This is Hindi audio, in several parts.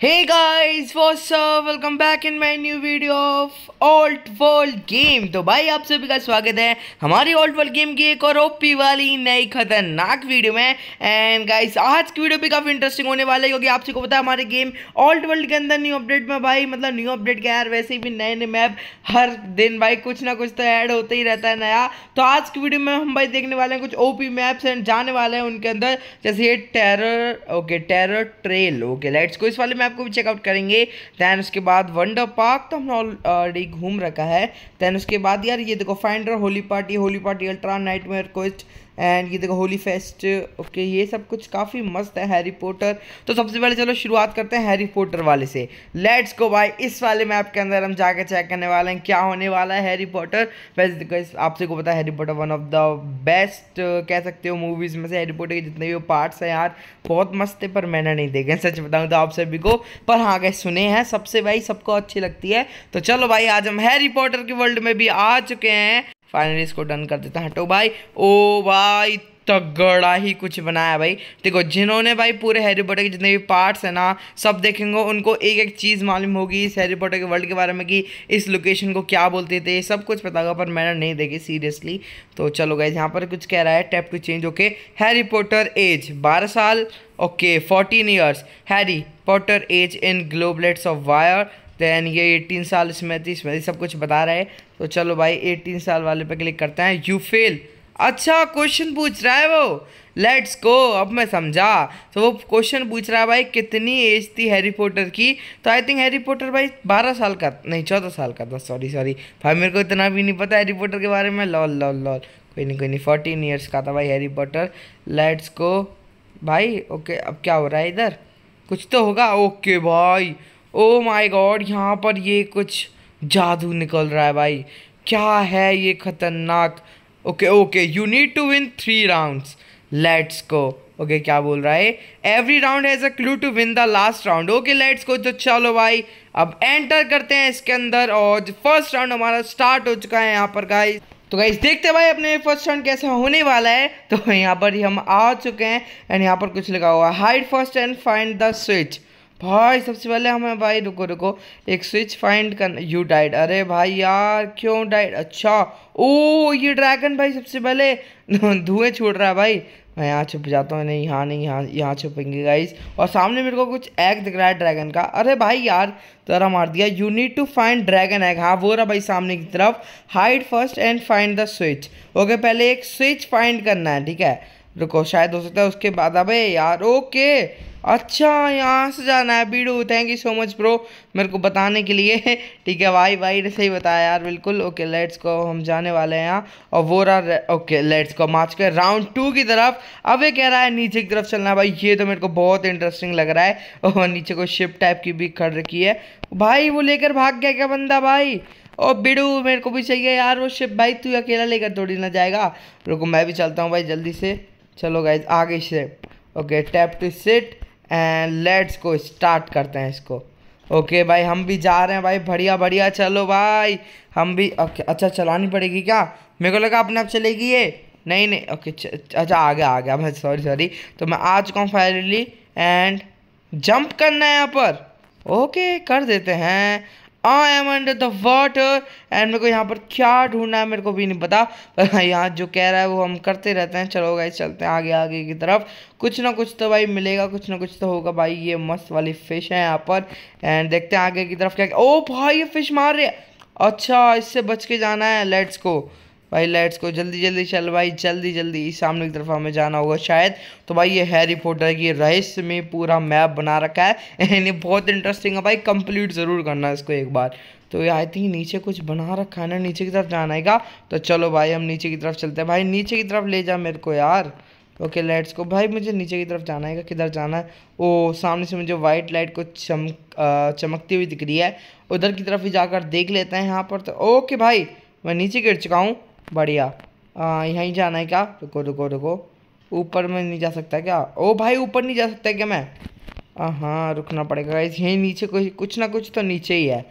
Hey guys, what's up? Welcome back in my new video of Alt World Game. तो भाई आप सभी का स्वागत है हमारी Alt World Game की एक और ओपी वाली नई खतरनाक वीडियो में एंड गाइस आज की वीडियो भी काफ़ी इंटरेस्टिंग होने वाला है क्योंकि आप सबको पता है हमारे गेम Alt World के अंदर न्यू अपडेट में भाई मतलब न्यू अपडेट क्या यार वैसे भी नए नए मैप हर दिन भाई कुछ ना कुछ तो ऐड होता ही रहता है नया तो आज की वीडियो में हम भाई देखने वाले हैं कुछ ओपी मैप्स एंड जाने वाले हैं उनके अंदर जैसे ये terror okay terror trail okay let's को इस वाले मैप को भी चेकआउट करेंगे। दैन उसके बाद वंडर पार्क तो हमने ऑलरेडी घूम रखा है। दैन उसके बाद यार ये देखो finder Holi party Holi party ultra night mayor quest and ये देखो होली फेस्ट ओके ये सब कुछ काफ़ी मस्त है हैरी पोटर तो सबसे पहले चलो शुरुआत करते हैं हैरी पोटर वाले से। लेट्स गो भाई, इस वाले मैप के अंदर हम जाके चेक करने वाले हैं, क्या होने वाला है हैरी पोटर वैसे देखो आपसे को पता है Harry Potter one of the best कह सकते हो मूवीज़ में से हैरी पोटर के जितने भी पार्ट्स हैं यार, बहुत मस्त है, पर मैंने नहीं देखे सच बताऊँ तो आप सभी को। पर हाँ गए सुने हैं सबसे भाई, सबको अच्छी लगती है। तो चलो भाई, आज हम हैरी पॉटर के वर्ल्ड में भी आ चुके हैं। फाइनली इसको डन कर देता हटो भाई, ओ भाई तगड़ा ही कुछ बनाया भाई। देखो, जिन्होंने भाई पूरे हैरी पॉटर के जितने भी पार्ट्स हैं ना, सब देखेंगे, उनको एक एक चीज़ मालूम होगी इस हैरी पॉटर के वर्ल्ड के बारे में कि इस लोकेशन को क्या बोलते थे, सब कुछ पता होगा, पर मैंने नहीं देखी सीरियसली तो चलो गए यहाँ पर कुछ कह रहा है tap to change okay Harry Potter age बारह साल okay fourteen years Harry Potter age in goblets of fire then ये एटीन साल थी इसमें सब कुछ बता रहा है। तो चलो भाई एटीन साल वाले पे क्लिक करते हैं। यू फेल अच्छा क्वेश्चन पूछ रहा है वो। लेट्स गो अब मैं समझा। तो वो क्वेश्चन पूछ रहा है भाई, कितनी एज थी हैरी पोटर की? तो आई थिंक हैरी पोटर भाई बारह साल का, नहीं, चौदह साल का था। सॉरी सॉरी भाई, मेरे को इतना भी नहीं पता हैरी पोटर के बारे में। लॉल लॉल लॉल कोई नहीं कोई नहीं। फोर्टीन ईयर्स का था भाई हैरी पोटर लेट्स गो भाई ओके अब क्या हो रहा है इधर? कुछ तो होगा। ओके भाई। ओ माय गॉड यहाँ पर ये कुछ जादू निकल रहा है भाई। क्या है ये खतरनाक? Okay okay you need to win three rounds let's go okay क्या बोल रहा है? Every round has a clue to win the last round okay let's go तो चलो भाई, अब एंटर करते हैं इसके अंदर और फ़र्स्ट राउंड हमारा स्टार्ट हो चुका है यहाँ पर गाइस तो गाइस देखते भाई अपने फ़र्स्ट राउंड कैसा होने वाला है। तो यहाँ पर ही हम आ चुके हैं एंड यहाँ पर कुछ लिखा हुआ है hide first and find the switch भाई, सबसे पहले हमें भाई, रुको रुको, एक स्विच फाइंड करना। यू डाइड अरे भाई यार, क्यों डाइड अच्छा। ओ, ये ड्रैगन भाई, सबसे पहले। धुएँ छोड़ रहा है भाई। मैं यहाँ छुप जाता हूँ। नहीं, यहाँ नहीं, यहाँ यहाँ छुपेंगे गाइस और सामने मेरे को कुछ एग दिख रहा है ड्रैगन का। अरे भाई यार तरह मार दिया। You need to find dragon egg हाँ वो रहा भाई सामने की तरफ़। Hide first and find the switch okay पहले एक स्विच फाइंड करना है, ठीक है? रुको शायद हो सकता है उसके बाद अबे यार, ओके। अच्छा यहाँ से जाना है, Baidu thank you so much bro मेरे को बताने के लिए, ठीक है, भाई भाई, ने सही बताया यार, बिल्कुल। ओके लेट्स को हम जाने वाले हैं यहाँ। और वो रहा ओके लेट्स को मार्च कर राउंड टू की तरफ़। अब ये कह रहा है, नीचे की तरफ़ चलना है, भाई, ये तो मेरे को बहुत इंटरेस्टिंग लग रहा है। और नीचे को शिप टाइप की भी खड़ रखी है। भाई, वो लेकर भाग गया क्या बंदा, भाई? ओ, बिडू, मेरे को भी चाहिए यार वो शिप भाई, तू अकेला लेकर थोड़ी ना जाएगा। रुको, मैं भी चलता हूँ, भाई, जल्दी से। चलो गाइज़ आगे से। Okay tap to sit and let's को स्टार्ट करते हैं इसको। ओके भाई, हम भी जा रहे हैं भाई, बढ़िया बढ़िया, चलो भाई। हम भी ओके अच्छा चलानी पड़ेगी क्या? मेरे को लगा अपने आप चलेगी ये। नहीं नहीं ओके अच्छा आ गया आ गया भाई सॉरी सॉरी तो मैं आ चुका हूँ फाइनली एंड जंप करना है यहाँ पर। ओके कर देते हैं। I am under the water and मेरे को यहाँ पर क्या ढूंढना है मेरे को भी नहीं पता। पर यहाँ जो कह रहा है वो हम करते रहते हैं। चलो भाई चलते हैं आगे आगे की तरफ़। कुछ ना कुछ तो भाई मिलेगा, कुछ ना कुछ तो होगा। भाई, ये मस्त वाली फ़िश है यहाँ पर। एंड देखते हैं आगे की तरफ़ क्या ओ भाई, ये फ़िश मार रहे अच्छा इससे बच के जाना है। लेट्स को भाई लाइट्स को जल्दी जल्दी, चल भाई, जल्दी जल्दी सामने की तरफ़ हमें जाना होगा शायद। तो भाई, ये हैरी पोटर की रहस्य में पूरा मैप बना रखा है। एंड ये बहुत इंटरेस्टिंग है भाई कंप्लीट ज़रूर करना इसको एक बार। तो ये आई थिंक नीचे कुछ बना रखा है ना, नीचे की तरफ़ जाना है तो चलो भाई, हम नीचे की तरफ़ चलते हैं। भाई, नीचे की तरफ़ ले जा मेरे को यार। ओके लाइट्स को भाई, मुझे नीचे की तरफ़ जाना है किधर जाना है? ओ, सामने से मुझे वाइट लाइट को चमक चमकती हुई दिख रही है। उधर की तरफ़ ही जाकर देख लेते हैं यहाँ पर तो। ओके भाई, मैं नीचे गिर चुका हूँ। बढ़िया। यहीं जाना है क्या? रुको रुको रुको। ऊपर में नहीं जा सकता क्या? ओ भाई, ऊपर नहीं जा सकता क्या मैं? हाँ रुकना पड़ेगा। यहीं नीचे कुछ कुछ ना कुछ तो नीचे ही है।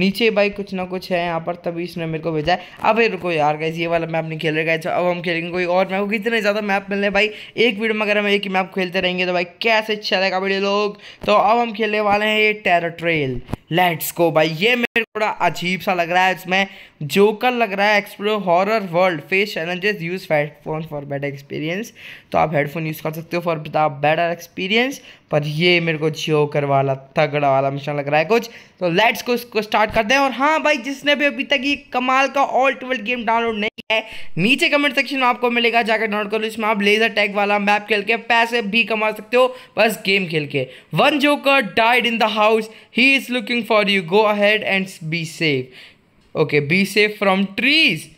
नीचे भाई कुछ ना कुछ है यहाँ पर, तभी इसने मेरे को भेजा है। अब रुको यार गाइस ये वाला मैप नहीं खेल रहे गाइस अब हम खेलेंगे कोई और मैप कितने ज़्यादा मैप मिल रहे भाई। एक वीडियो में अगर हम एक ही मैप खेलते रहेंगे तो भाई कैसे चलेगा वीडियो लोग। तो अब हम खेलने वाले हैं ये टेरा ट्रेल लेट्स गो भाई। ये मेरे को थोड़ा अजीब सा लग रहा है इसमें। जोकर लग रहा है explore horror world face challenges use headphone for better experience तो आप हेडफोन यूज़ कर सकते हो फॉर द बेटर एक्सपीरियंस पर ये मेरे को जोकर वाला तगड़ा वाला मिशन लग रहा है कुछ। तो लेट्स को इसको स्टार्ट करते हैं और हाँ भाई, जिसने भी अभी तक ये कमाल का ऑल ट्वेल्व गेम डाउनलोड नहीं है, नीचे कमेंट सेक्शन में आपको मिलेगा, जाकर डाउनलोड करो इसमें आप लेजर टैग वाला मैप खेल के पैसे भी कमा सकते हो, बस गेम खेल के। One joker died in the house he is looking for you go ahead and be safe okay be safe from trees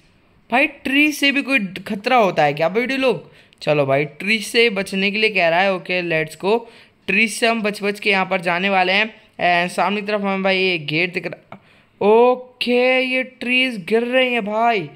भाई ट्री से भी कोई खतरा होता है क्या? वीडियो लोग, चलो भाई ट्री से बचने के लिए कह रहा है। ओके लेट्स को ट्री से हम बच बच के यहाँ पर जाने वाले हैं। सामने की तरफ़ हमें भाई ये गेट दिख रहा ओके ये ट्रीज गिर रही हैं भाई।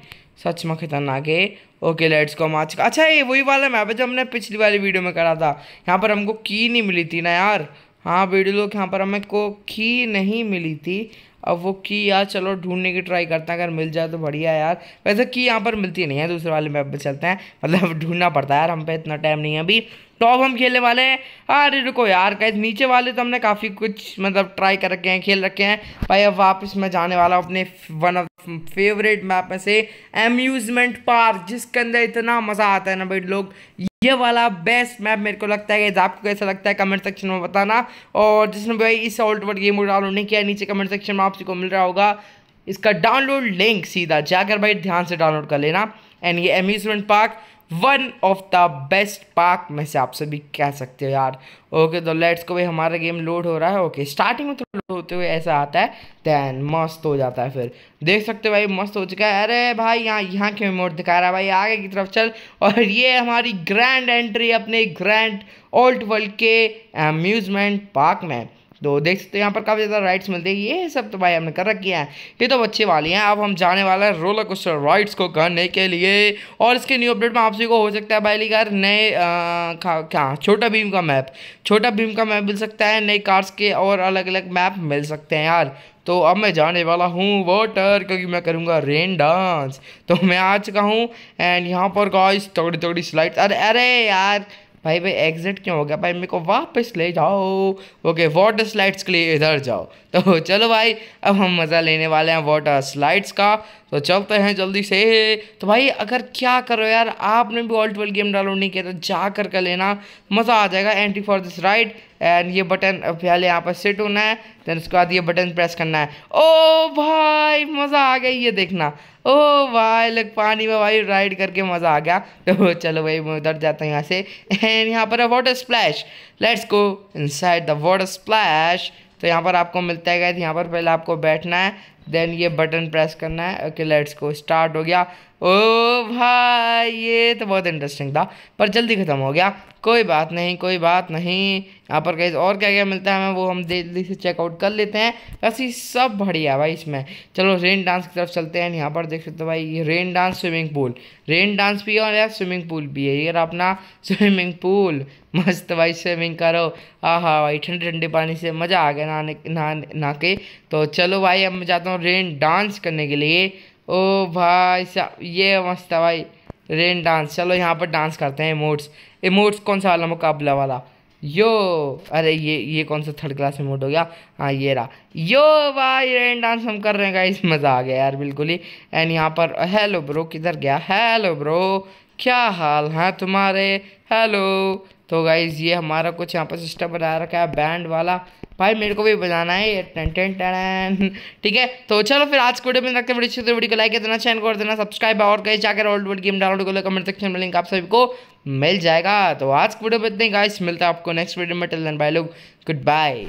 सच में खतरनाक है। ओके लेट्स को माच अच्छा ये वही वाला मैप है जो हमने पिछली वाली वीडियो में करा था। यहाँ पर हमको की नहीं मिली थी ना यार। हाँ वीडियो लोग यहाँ पर हमें को की नहीं मिली थी। अब वो की यार चलो ढूँढने की ट्राई करते हैं, अगर मिल जाए तो बढ़िया यार। वैसे की यहाँ पर मिलती नहीं है, दूसरे वाले मैप पर चलते हैं। मतलब ढूंढना पड़ता है यार, हम पे इतना टाइम नहीं है अभी। टॉप हम खेलने वाले हैं। अरे रुको यार कैसे नीचे वाले तो हमने काफ़ी कुछ मतलब ट्राई कर रखे हैं, खेल रखे हैं। भाई, अब वापस मैं जाने वाला हूँ अपने वन ऑफ़ फेवरेट मैप में से एम्यूजमेंट पार्क जिसके अंदर इतना मज़ा आता है ना भाई लोग। ये वाला बेस्ट मैप मेरे को लगता है आपको कैसा लगता है कमेंट सेक्शन में बताना। और जिसने भाई इस ऑल्ट वर्ड गेम को डाउनलोड नहीं किया, नीचे कमेंट सेक्शन में आपसे को मिल रहा होगा। इसका डाउनलोड लिंक सीधा जाकर भाई ध्यान से डाउनलोड कर लेना। एंड ये amusement park one of the best park में से आप सभी कह सकते हो यार। ओके तो लेट्स को भाई, हमारा गेम लोड हो रहा है। ओके स्टार्टिंग में थोड़ा लोड होते हुए ऐसा आता है दैन मस्त हो जाता है फिर। देख सकते हो भाई, मस्त हो चुका है। अरे भाई, यहाँ यहाँ क्यों मोड दिखा रहा है भाई? आगे की तरफ़ चल। और ये हमारी ग्रैंड एंट्री अपने ग्रैंड ओल्ड वर्ल्ड के अम्यूजमेंट पार्क में। तो देख सकते हैं, यहाँ पर काफ़ी ज़्यादा राइड्स मिलते हैं। ये सब तो भाई हमने कर रखी है। ये तो अच्छी वाली हैं। अब हम जाने वाला है रोलर कोस्टर राइड्स को करने के लिए। और इसके न्यू अपडेट में आप सभी को हो सकता है भाई यार नए क्या, छोटा भीम का मैप छोटा भीम का मैप मिल सकता है नई कार्स के और अलग अलग मैप मिल सकते हैं यार। तो अब मैं जाने वाला हूँ वाटर क्योंकि मैं करूँगा रेन डांस तो मैं आ चुका हूँ एंड यहाँ पर गाइस तगड़ी तगड़ी स्लाइड अरे अरे यार! भाई भाई एग्जिट क्यों हो गया? भाई, मेरे को वापस ले जाओ। ओके वाटर स्लाइड्स के लिए इधर जाओ। तो चलो भाई, अब हम मज़ा लेने वाले हैं वाटर स्लाइड्स का। तो चलते हैं जल्दी से। तो भाई, अगर क्या करो यार, आपने भी ऑल ट्वेल्व गेम डाउनलोड नहीं किया तो जा कर कर लेना। मज़ा आ जाएगा। Entry for this ride and ये बटन पहले यहाँ पर सेट होना है देन उसके बाद ये बटन प्रेस करना है। ओ भाई, मज़ा आ गया ये देखना। ओ भाई, लग पानी में भाई राइड करके मज़ा आ गया। तो चलो भाई, मैं उधर जाता हूँ यहाँ से। एंड यहाँ पर है water splash let's go inside the water splash तो यहाँ पर आपको मिलता है यहाँ पर पहले आपको बैठना है देन ये बटन प्रेस करना है। ओके लेट्स को स्टार्ट हो गया। ओ भाई, ये तो बहुत इंटरेस्टिंग था, पर जल्दी ख़त्म हो गया। कोई बात नहीं, कोई बात नहीं। यहाँ पर कहीं और क्या क्या मिलता है हमें, वो हम जल्दी से चेकआउट कर लेते हैं। वैसे सब बढ़िया भाई इसमें। चलो रेन डांस की तरफ़ चलते हैं। यहाँ पर देख सकते हो भाई, ये rain dance swimming pool rain dance भी और यार स्विमिंग पूल भी है। ये अपना स्विमिंग पूल मस्त भाई स्विमिंग करो। हाँ हाँ भाई, ठंडे ठंडे पानी से मज़ा आ गया नहाने नहा नहा के तो चलो भाई, अब मैं जाता हूँ रेन डांस करने के लिए। ओ भाई साहब, ये मस्त है भाई। रेन डांस, चलो यहाँ पर डांस करते हैं इमोट्स इमोट्स कौन सा वाला मुकाबला वाला? यो, अरे ये ये कौन सा थर्ड क्लास इमोट हो गया? हाँ ये रहा। यो भाई रेन डांस हम कर रहे हैं गाइस मज़ा आ गया यार, बिल्कुल ही। एंड यहाँ पर हेलो ब्रो किधर गया? हेलो ब्रो क्या हाल है तुम्हारे? हेलो तो गाइज़ ये हमारा कुछ यहाँ पर सिस्टम बना रखा है बैंड वाला। भाई, मेरे को भी बजाना है टेन टेन टेन। ठीक है? तो चलो फिर आज को में रखते वीडियो तो वीडियो को लाइक देना चैनल कर देना सब्सक्राइब और कहीं जाकर ओल्ड वर्ल्ड गेम डाउनलोड कर लो। कमेंट सेक्शन में लिंक आप सभी को मिल जाएगा। तो आज की वीडियो में इतने गाइस मिलता है आपको नेक्स्ट वीडियो में। टिल देन बाय लोग। Good bye